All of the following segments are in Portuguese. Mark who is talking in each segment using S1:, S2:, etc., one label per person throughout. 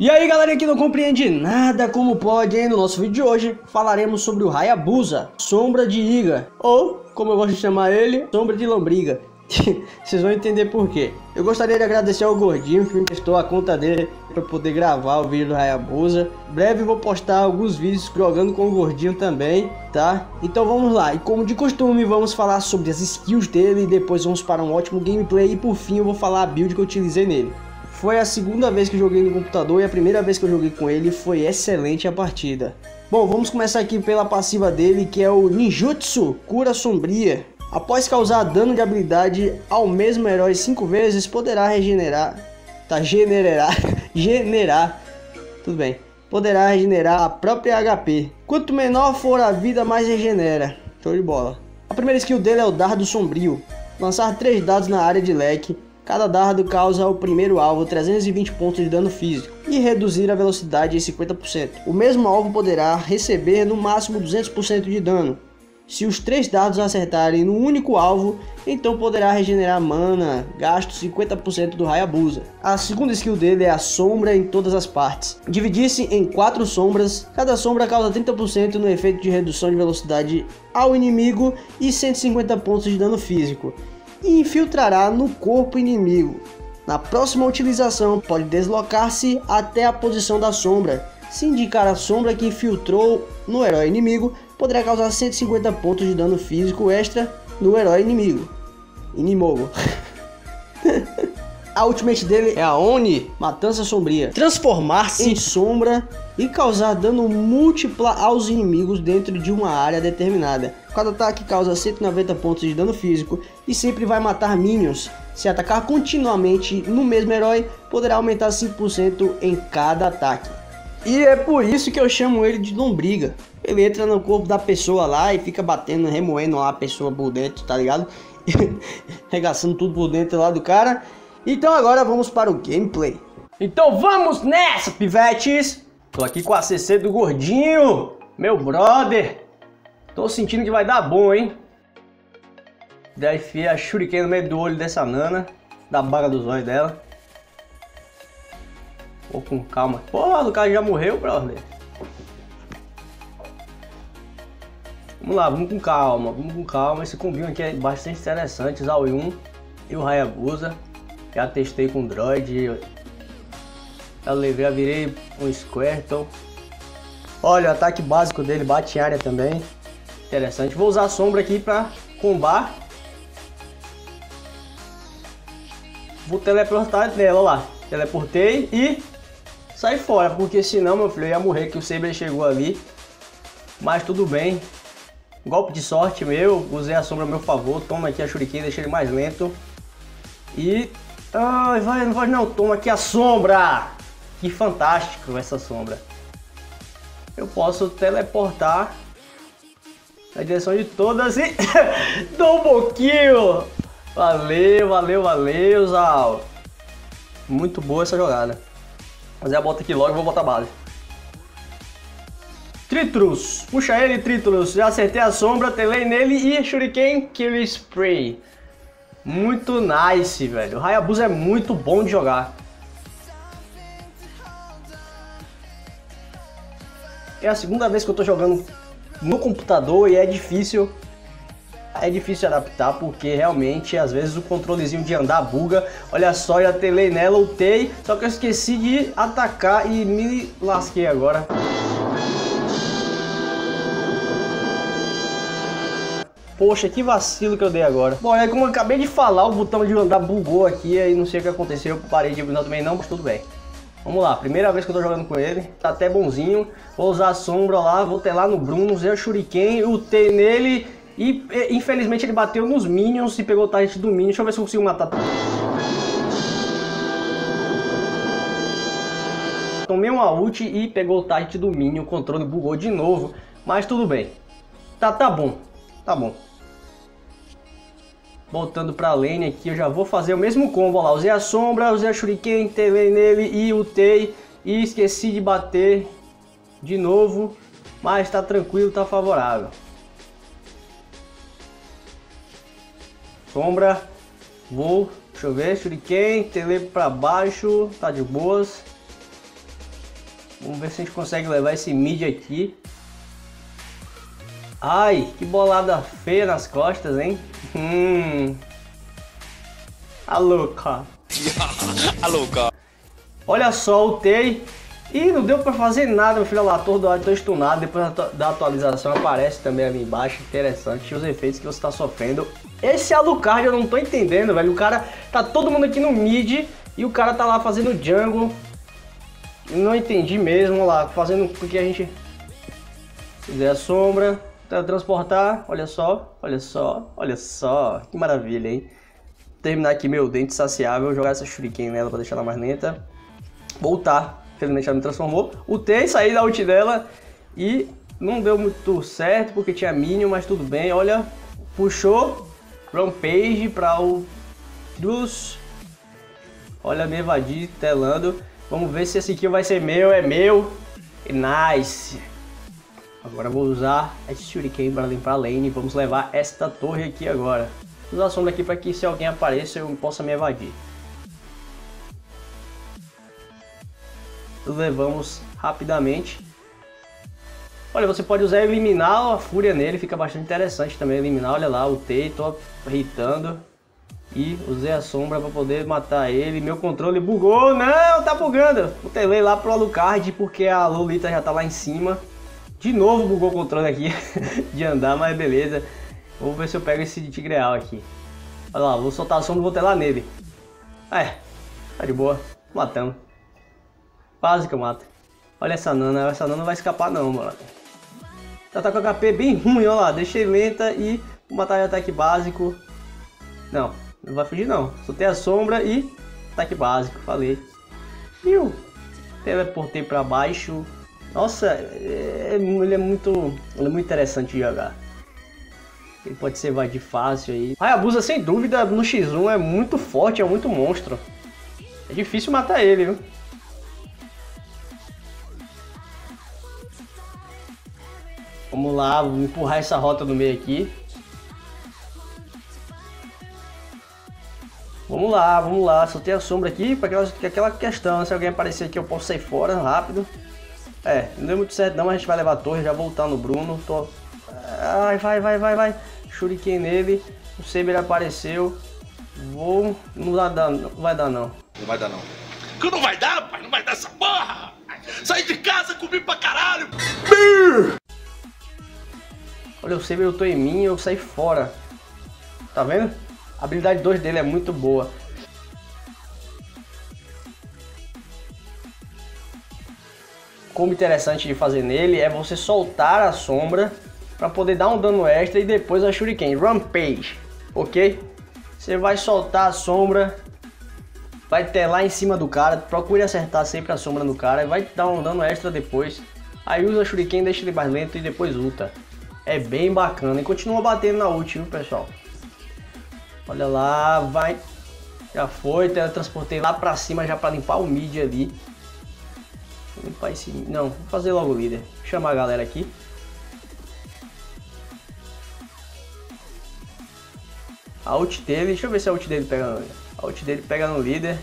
S1: E aí galera que não compreende nada como pode, hein? No nosso vídeo de hoje falaremos sobre o Hayabusa, Sombra de Iga, ou como eu gosto de chamar ele, Sombra de Lombriga. Vocês vão entender por quê. Eu gostaria de agradecer ao Gordinho que me prestou a conta dele para poder gravar o vídeo do Hayabusa. Breve vou postar alguns vídeos jogando com o Gordinho também, tá? Então vamos lá. E como de costume, vamos falar sobre as skills dele depois vamos para um ótimo gameplay e por fim eu vou falar a build que eu utilizei nele. Foi a segunda vez que joguei no computador e a primeira vez que eu joguei com ele foi excelente a partida. Bom, vamos começar aqui pela passiva dele, que é o Ninjutsu Cura Sombria. Após causar dano de habilidade ao mesmo herói 5 vezes, poderá regenerar... Tá, generar... generar... Tudo bem. Poderá regenerar a própria HP. Quanto menor for a vida, mais regenera. Show de bola. A primeira skill dele é o Dardo Sombrio. Lançar 3 dados na área de leque Cada dardo causa ao primeiro alvo 320 pontos de dano físico e reduzir a velocidade em 50%. O mesmo alvo poderá receber no máximo 200% de dano. Se os três dardos acertarem no único alvo, então poderá regenerar mana, gasto 50% do Hayabusa. A segunda skill dele é a sombra em todas as partes. Dividir-se em quatro sombras, cada sombra causa 30% no efeito de redução de velocidade ao inimigo e 150 pontos de dano físico e infiltrará no corpo inimigo. Na próxima utilização, pode deslocar-se até a posição da sombra. Se indicar a sombra que infiltrou no herói inimigo, poderá causar 150 pontos de dano físico extra no herói inimigo. Inimogo. A ultimate dele é a Oni, Matança Sombria. Transformar-se em sombra e causar dano múltipla aos inimigos dentro de uma área determinada. Cada ataque causa 190 pontos de dano físico e sempre vai matar minions. Se atacar continuamente no mesmo herói, poderá aumentar 5% em cada ataque. E é por isso que eu chamo ele de lombriga. Ele entra no corpo da pessoa lá e fica batendo, remoendo lá a pessoa por dentro, tá ligado? Regaçando tudo por dentro lá do cara. Então agora vamos para o gameplay. Então vamos nessa, pivetes! Tô aqui com a CC do Gordinho, meu brother. Tô sentindo que vai dar bom, hein? Daí enfia a shuriken no meio do olho dessa nana, da baga dos olhos dela. Pô, com calma. Porra, o cara já morreu, brother. Vamos lá, vamos com calma, vamos com calma. Esse combinho aqui é bastante interessante, Zaoyun e o Hayabusa. Já testei com Droid. Já levei, já virei um Squirtle. Olha, o ataque básico dele bate em área também. Interessante. Vou usar a sombra aqui para combar. Vou teleportar nela, lá. Teleportei e saí fora, porque senão, meu filho, eu ia morrer que o Saber chegou ali. Mas tudo bem. Golpe de sorte meu, usei a sombra a meu favor. Toma aqui a Shuriken, deixei ele mais lento. E Ai, vai, não vai não, toma aqui a sombra! Que fantástico essa sombra. Eu posso teleportar na direção de todas e dou um pouquinho. Valeu, valeu, valeu, Zal. Muito boa essa jogada. Mas eu boto aqui logo e vou botar base. Tritrus. Puxa ele, Tritrus. Já acertei a sombra, telei nele e Shuriken Kill Spray. Muito nice, velho. O Hayabusa é muito bom de jogar. É a segunda vez que eu tô jogando no computador e é difícil. É difícil adaptar porque realmente às vezes o controlezinho de andar buga. Olha só, já telei nela, ultei, só que eu esqueci de atacar e me lasquei agora. Poxa, que vacilo que eu dei agora. Bom, é como eu acabei de falar, o botão de andar bugou aqui, aí não sei o que aconteceu, eu parei de avisar também não, mas tudo bem. Vamos lá, primeira vez que eu tô jogando com ele, tá até bonzinho. Vou usar a sombra lá, vou ter lá no Bruno, usei o Shuriken, ultei nele e infelizmente ele bateu nos Minions e pegou o target do Minion. Deixa eu ver se eu consigo matar. Tomei uma ult e pegou o target do Minion, o controle bugou de novo, mas tudo bem. Tá, tá bom, tá bom. Voltando pra lane aqui, eu já vou fazer o mesmo combo lá. Usei a sombra, usei a shuriken, telei nele e utei. E esqueci de bater de novo. Mas tá tranquilo, tá favorável. Sombra. Vou. Deixa eu ver. Shuriken. Tele pra baixo. Tá de boas. Vamos ver se a gente consegue levar esse mid aqui. Ai, que bolada feia nas costas, hein? Hum. A louca. A louca. Olha só, ultei. E não deu pra fazer nada, meu filho lá, todo tô stunado. Depois da atualização aparece também ali embaixo. Interessante os efeitos que você tá sofrendo. Esse Alucard eu não tô entendendo, velho. O cara tá todo mundo aqui no mid e o cara tá lá fazendo jungle. Não entendi mesmo lá, fazendo o que a gente fizer a sombra, transportar, olha só, olha só, olha só, que maravilha, hein? Terminar aqui meu dente saciável, jogar essa shuriken nela pra deixar ela mais lenta, voltar, felizmente ela me transformou, utei, saí da ult dela e não deu muito certo porque tinha minion, mas tudo bem, olha, puxou Rampage para o Cruz, olha me evadir, telando, Vamos ver se esse aqui vai ser meu, é meu. Nice. Agora vou usar esse Shuriken para limpar a lane. Vamos levar esta torre aqui agora. Vou usar a sombra aqui para que se alguém apareça eu possa me evadir. Levamos rapidamente. Olha, você pode usar eliminar a fúria nele, fica bastante interessante também eliminar. Olha lá, o T, tô irritando. E usei a sombra para poder matar ele. Meu controle bugou. Não, tá bugando. Telei lá pro Alucard porque a Lolita já tá lá em cima. De novo bugou o controle aqui de andar, mas beleza. Vou ver se eu pego esse tigreal aqui. Olha lá, vou soltar a sombra e vou telar nele. É, tá de boa. Matamos. Quase que eu mato. Olha essa nana, essa nana não vai escapar não, mano. Ela tá com HP bem ruim, olha lá. Deixei lenta e vou matar de ataque básico. Não, não vai fugir não. Soltei a sombra e ataque básico, falei. Viu? Teleportei para baixo. Nossa, é, ele é muito. Ele é muito interessante de jogar. Ele pode ser evadir fácil aí. Hayabusa, sem dúvida, no X1 é muito forte, é muito monstro. É difícil matar ele, viu? Vamos lá, vou empurrar essa rota no meio aqui. Vamos lá, vamos lá. Soltei a sombra aqui para aquela, aquela questão. Se alguém aparecer aqui, eu posso sair fora rápido. É, não deu muito certo não, mas a gente vai levar a torre, já voltar no Bruno. Tô... Ai, vai, vai, vai, vai. Shuriken nele. O Saber apareceu. Vou... Não vai dar, não vai dar não.
S2: Não vai dar não. Que não vai dar, pai? Não vai dar essa porra! Saí de casa, comi pra caralho!
S1: O Saber eu tô em mim eu saí fora. Tá vendo? A habilidade 2 dele é muito boa. Como interessante de fazer nele é você soltar a sombra para poder dar um dano extra e depois a Shuriken. Rampage, ok? Você vai soltar a sombra, vai ter lá em cima do cara, procure acertar sempre a sombra no cara e vai dar um dano extra depois. Aí usa a Shuriken, deixa ele mais lento e depois ulta. É bem bacana e continua batendo na ult, viu pessoal? Olha lá, vai. Já foi, teletransportei lá pra cima já pra limpar o mid ali. Vou limpar esse... Não, vou fazer logo o líder. Vou chamar a galera aqui. A ult dele, deixa eu ver se a ult dele pega no... A ult dele pega no líder.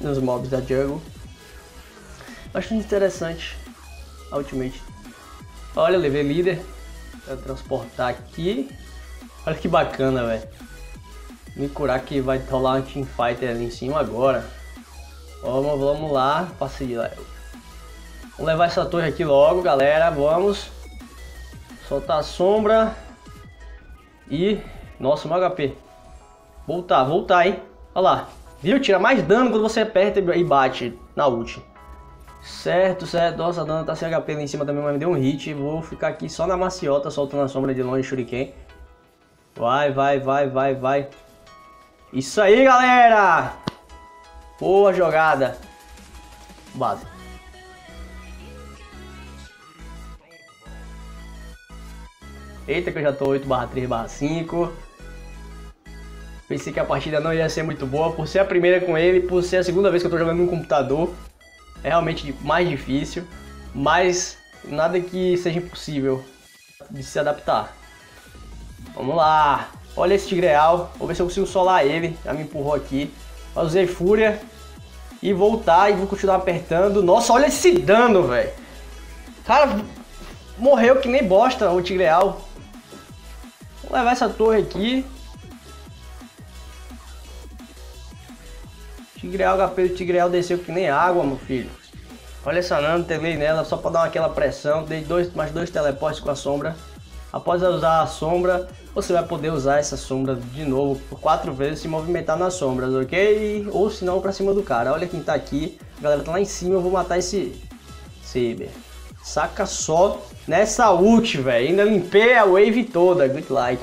S1: Nos mobs da jungle. Acho interessante. A ultimate. Olha, levei líder. Vou transportar aqui. Olha que bacana, velho. Me curar que vai rolar um teamfighter ali em cima agora. Vamos, vamos lá. Passei. Vamos levar essa torre aqui logo, galera. Vamos. Soltar a sombra. E... Nossa, meu HP. Voltar, voltar, hein. Olha lá. Viu? Tira mais dano quando você aperta e bate na ult. Certo, certo. Nossa, a tá sem HP ali em cima também, mas me deu um hit. Vou ficar aqui só na maciota, soltando a sombra de longe Shuriken. Vai, vai, vai, vai, vai. Isso aí, galera! Boa jogada. Base. Eita que eu já tô 8 barra 3 barra 5. Pensei que a partida não ia ser muito boa, por ser a primeira com ele, por ser a segunda vez que eu tô jogando no computador. É realmente mais difícil, mas nada que seja impossível de se adaptar. Vamos lá. Olha esse tigreal. Vou ver se eu consigo solar ele. Já me empurrou aqui. Usei fúria. E voltar e vou continuar apertando. Nossa, olha esse dano, velho. Cara, morreu que nem bosta o tigreal. Vou levar essa torre aqui. Tigreal, HP do Tigreal desceu que nem água, meu filho. Olha essa nano, telei nela só para dar aquela pressão. Dei dois, mais dois teleportes com a sombra. Após usar a sombra, você vai poder usar essa sombra de novo por quatro vezes se movimentar nas sombras, ok? Ou se não, pra cima do cara. Olha quem tá aqui. A galera tá lá em cima, eu vou matar esse Saber. Saca só nessa ult, velho. Ainda limpei a wave toda. Good like.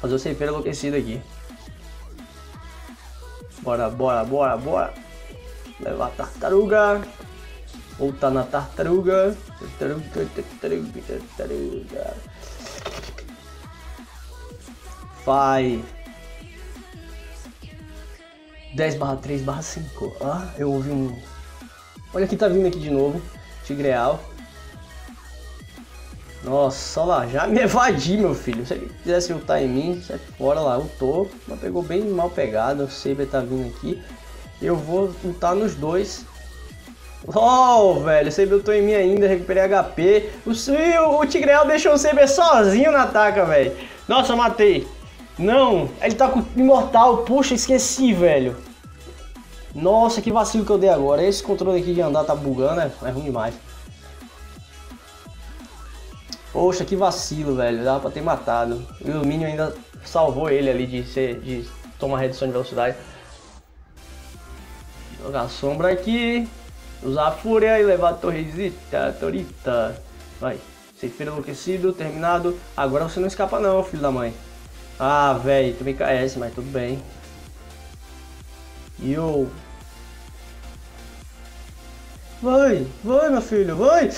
S1: Fazer o ceifeiro enlouquecido aqui. Bora, bora, bora, bora. Levar a tartaruga. Voltar na tartaruga. Tartaruga, tartaruga, tartaruga. Vai. 10 barra 3 barra 5. Ah, eu ouvi um. Olha quem tá vindo aqui de novo. Tigreal. Nossa, olha lá, já me evadi, meu filho. Se ele quisesse ultar em mim, sai fora lá, ultou. Mas pegou bem mal pegado. O Saber tá vindo aqui. Eu vou ultar nos dois. Oh, velho, você ultou em mim ainda, recuperei HP. O, o, o Tigreal deixou o Saber sozinho na ataca, velho. Nossa, matei. Não, ele tá com imortal. Puxa, esqueci, velho. Nossa, que vacilo que eu dei agora. Esse controle aqui de andar tá bugando, é, é ruim demais. Poxa, que vacilo, velho. Dava pra ter matado. O Illuminio ainda salvou ele ali de, ser, de tomar redução de velocidade. Jogar a sombra aqui. Usar a fúria e levar a torrezita, torita. Vai. Ceifeiro enlouquecido, terminado. Agora você não escapa não, filho da mãe. Ah, velho, tu me KS, mas tudo bem. Yo. Vai, vai, meu filho, vai.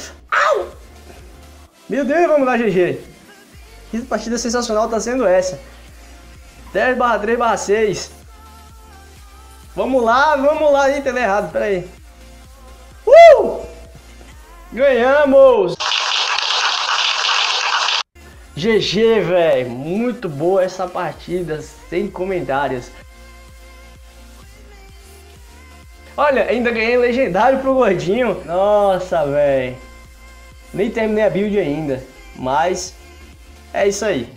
S1: Meu Deus, vamos lá, GG. Que partida sensacional tá sendo essa. 10 barra 3 barra 6. Vamos lá, vamos lá. Ih, teve errado, pera aí. Uh! Ganhamos! GG, velho. Muito boa essa partida, sem comentários. Olha, ainda ganhei legendário pro gordinho. Nossa, velho. Nem terminei a build ainda, mas é isso aí.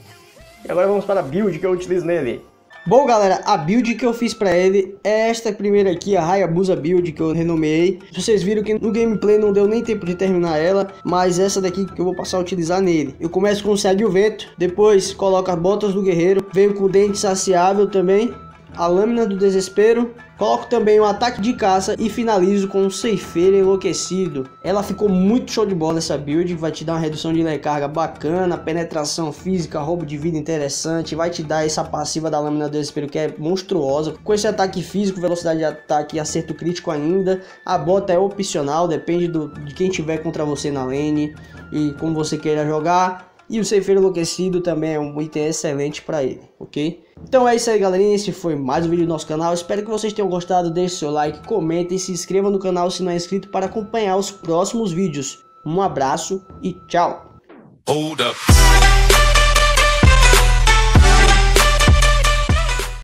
S1: E agora vamos para a build que eu utilizo nele. Bom galera, a build que eu fiz pra ele é esta primeira aqui, a Hayabusa build que eu renomeei. Vocês viram que no gameplay não deu nem tempo de terminar ela, mas essa daqui que eu vou passar a utilizar nele. Eu começo com o Segue o Vento, depois coloco as botas do guerreiro, venho com o dente saciável também, a lâmina do desespero, coloco também um ataque de caça e finalizo com um ceifeiro enlouquecido. Ela ficou muito show de bola essa build, vai te dar uma redução de carga bacana, penetração física, roubo de vida interessante, vai te dar essa passiva da lâmina do desespero que é monstruosa. Com esse ataque físico, velocidade de ataque e acerto crítico ainda, a bota é opcional, depende do, de quem tiver contra você na lane e como você queira jogar. E o ceifeiro enlouquecido também é um item excelente para ele, ok? Então é isso aí galerinha, esse foi mais um vídeo do nosso canal, espero que vocês tenham gostado, deixe seu like, comentem, se inscreva no canal se não é inscrito para acompanhar os próximos vídeos. Um abraço e tchau!